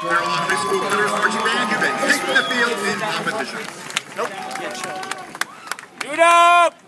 Carolina High School Colors Marching Band, you may take the field in competition. Nope. Shoot up!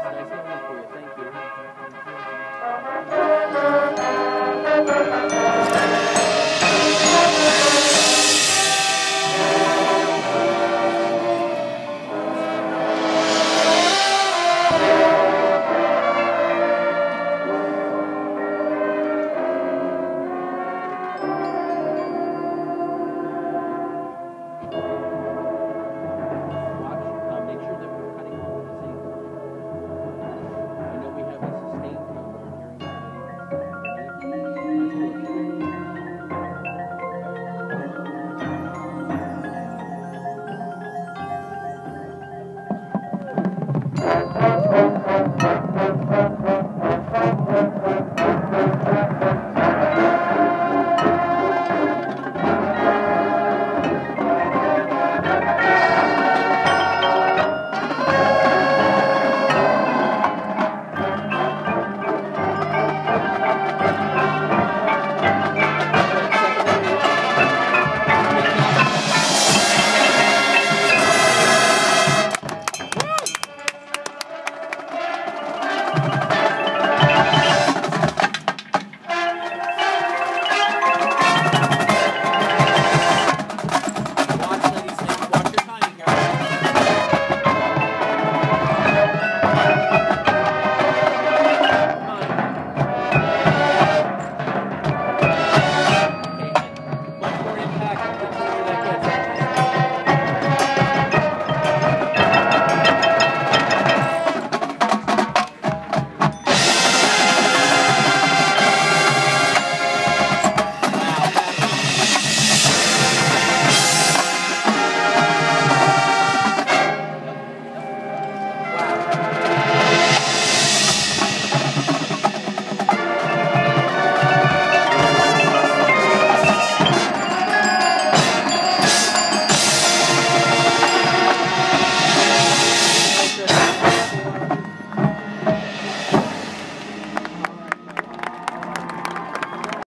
Gracias.